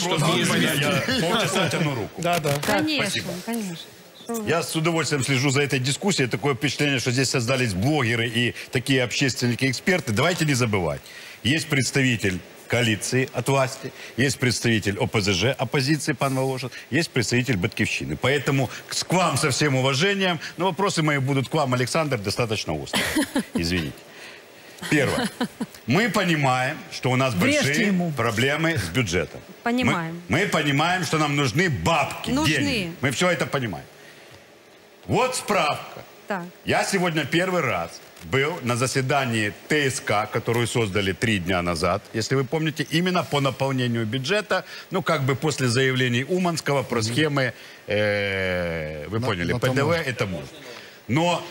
чтобы был понятен. Я полчаса тяну руку. Да, да. Конечно, конечно. Что. Я с удовольствием слежу за этой дискуссией. Такое впечатление, что здесь создались блогеры и такие общественники, эксперты. Давайте не забывать. Есть представитель коалиции от власти, есть представитель ОПЗЖ, оппозиции, пан Волошин, есть представитель Батьковщины. Поэтому к к вам со всем уважением, но вопросы мои будут к вам, Александр, достаточно острые. Извините. Первое. Мы понимаем, что у нас Врежьте большие ему. проблемы с бюджетом. Понимаем. Мы, мы понимаем, что нам нужны бабки, Нужны. деньги. Мы все это понимаем. Вот справка. Так. Я сегодня первый раз был на заседании ТСК, которую создали три дня назад, если вы помните, именно по наполнению бюджета, ну, как бы после заявлений Уманского про схемы, э, вы поняли, на ПДВ это можно. Но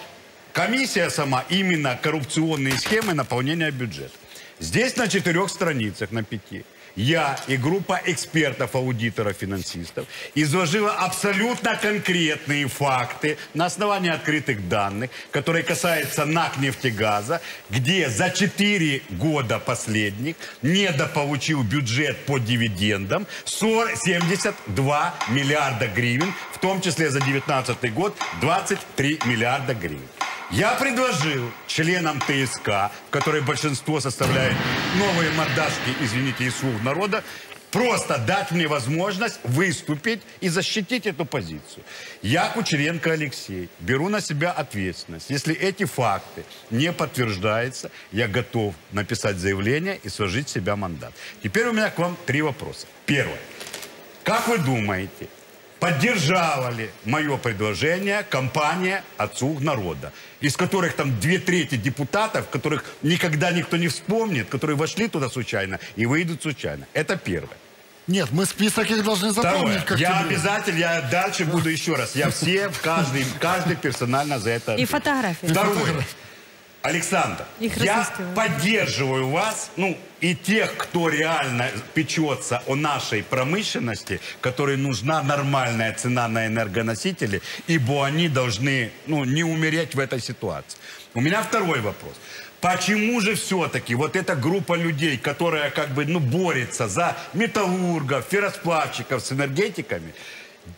комиссия сама именно коррупционные схемы наполнения бюджета. Здесь на четырех страницах, на пяти, я и группа экспертов, аудиторов, финансистов изложила абсолютно конкретные факты на основании открытых данных, которые касаются НАК нефтегаза, где за 4 года последних недополучил бюджет по дивидендам 40 72 миллиарда гривен, в том числе за 2019 год 23 миллиарда гривен. Я предложил членам ТСК, в которой большинство составляет новые мордашки, извините, из слуг народа, просто дать мне возможность выступить и защитить эту позицию. Я, Кучеренко Алексей, беру на себя ответственность. Если эти факты не подтверждаются, я готов написать заявление и сложить с себя мандат. Теперь у меня к вам три вопроса. Первое. Как вы думаете, поддержала ли мое предложение компания «Отцуг народа», из которых там две трети депутатов, которых никогда никто не вспомнит, которые вошли туда случайно и выйдут случайно? Это первое. Нет, мы список их должны Второе. запомнить, как Я тебе. обязательно, я дальше буду еще раз. Я все, каждый, каждый персонально за это И фотографии. Второе. Александр, Их я поддерживаю вас, ну, и тех, кто реально печется о нашей промышленности, которой нужна нормальная цена на энергоносители, ибо они должны, ну, не умереть в этой ситуации. У меня второй вопрос. Почему же все-таки вот эта группа людей, которая как бы, ну, борется за металлургов, ферросплавщиков с энергетиками,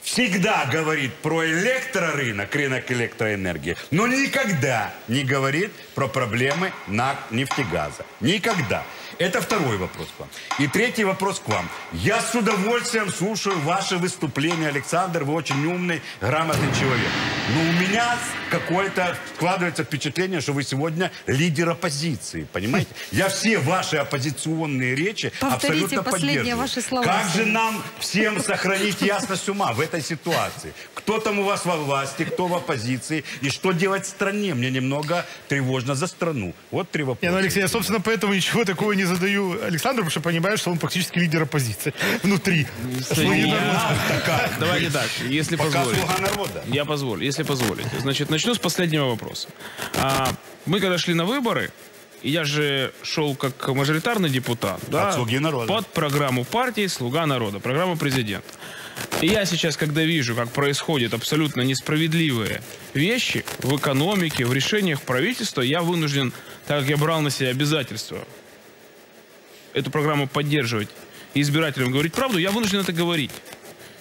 всегда говорит про электрорынок, рынок электроэнергии, но никогда не говорит про проблемы на нефтегаза. Никогда. Это второй вопрос к вам. И третий вопрос к вам. Я с удовольствием слушаю ваши выступления, Александр, вы очень умный, грамотный человек. Но у меня какое-то складывается впечатление, что вы сегодня лидер оппозиции, понимаете? Я все ваши оппозиционные речи Повторите абсолютно последние поддерживаю. ваши слова. Как же нам всем сохранить ясность ума в этой ситуации? Кто там у вас во власти, кто в оппозиции? И что делать в стране? Мне немного тревожно за страну. Вот три вопроса. Не, ну, Алексей, я, собственно, поэтому ничего такого не задаю Александру, потому что понимаю, что он практически лидер оппозиции внутри. Слуги народа. Давайте так, если позволите. Я позволю, если позволите. Значит, начну с последнего вопроса. А, мы когда шли на выборы, я же шел как мажоритарный депутат, да, От «Слуги народа». под программу партии «Слуга народа», программу президента. И я сейчас, когда вижу, как происходят абсолютно несправедливые вещи в экономике, в решениях правительства, я вынужден, так как я брал на себя обязательства эту программу поддерживать и избирателям говорить правду, я вынужден это говорить.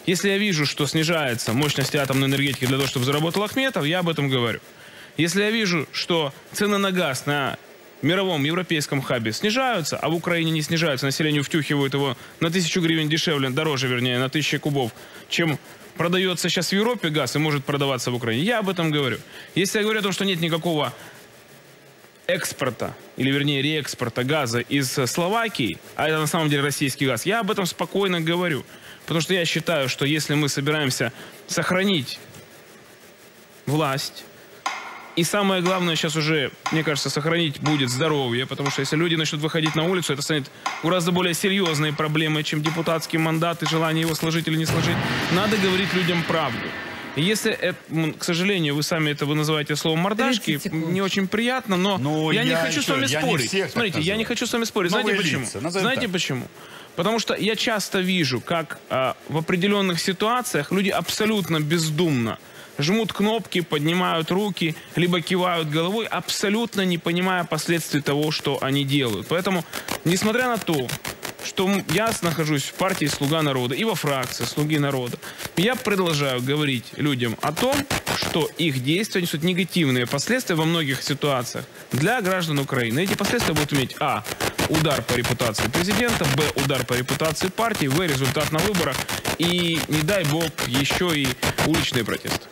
Если я вижу, что снижается мощность атомной энергетики для того, чтобы заработал Ахметов, я об этом говорю. Если я вижу, что цены на газ на мировом европейском хабе снижаются, а в Украине не снижаются, населению втюхивают его на тысячу гривен дешевле, дороже, вернее, на тысячи кубов, чем продается сейчас в Европе газ и может продаваться в Украине. Я об этом говорю. Если я говорю о том, что нет никакого экспорта, или вернее реэкспорта газа из Словакии, а это на самом деле российский газ, я об этом спокойно говорю. Потому что я считаю, что если мы собираемся сохранить власть, и самое главное сейчас уже, мне кажется, сохранить будет здоровье, потому что если люди начнут выходить на улицу, это станет гораздо более серьезной проблемой, чем депутатский мандат и желание его сложить или не сложить. Надо говорить людям правду. Если, это, к сожалению, вы сами это вы называете словом мордашки, 30 секунд. не очень приятно, но Ну, я, не я хочу с еще- вами я не спорить. Смотрите, я не хочу с вами спорить. Новые Знаете почему? лица, назовем Знаете так. почему? Потому что я часто вижу, как а, в определенных ситуациях люди абсолютно бездумно жмут кнопки, поднимают руки, либо кивают головой, абсолютно не понимая последствий того, что они делают. Поэтому, несмотря на то, что я нахожусь в партии «Слуга народа» и во фракции «Слуги народа». Я предложаю говорить людям о том, что их действия несут негативные последствия во многих ситуациях для граждан Украины. Эти последствия будут иметь А. Удар по репутации президента, Б. Удар по репутации партии, В. Результат на выборах и, не дай бог, еще и уличные протесты.